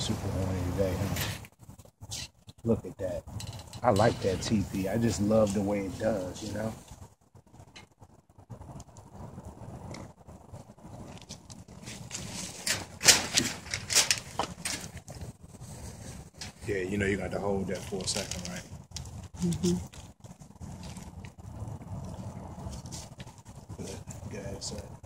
super horny today, huh? Look at that. I like that TP. I just love the way it does, you know? Yeah, you know you got to hold that for a second, right? Mm-hmm. Good.